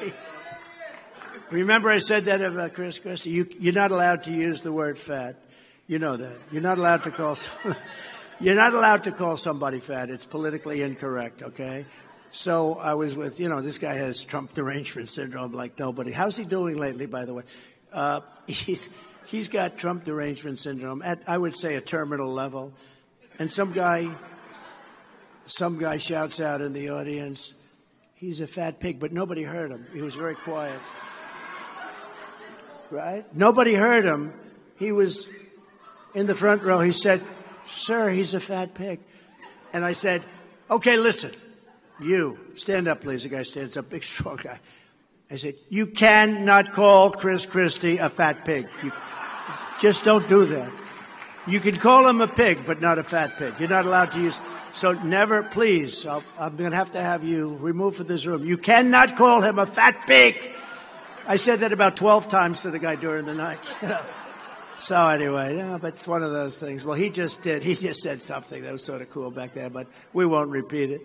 Remember, I said that about Chris Christie. You, you're not allowed to use the word fat. You know that. You're not allowed to call. You're not allowed to call somebody fat. It's politically incorrect. Okay. So I was with, you know, this guy has Trump derangement syndrome like nobody. How's he doing lately, by the way? Uh, he's he's got Trump derangement syndrome at, I would say, a terminal level. And some guy, some guy shouts out in the audience, "He's a fat pig," but nobody heard him. He was very quiet. Right? Nobody heard him. He was in the front row. He said, "Sir, he's a fat pig," and I said, "Okay, listen." You, stand up, please. The guy stands up, big, strong guy. I said, You cannot call Chris Christie a fat pig. You, just don't do that. You can call him a pig, but not a fat pig. You're not allowed to use. So never, please, i am going to have to have you removed from this room. You cannot call him a fat pig. I said that about 12 times to the guy during the night. So anyway, yeah, but it's one of those things. Well, he just did. He just said something that was sort of cool back there, but we won't repeat it.